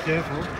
careful.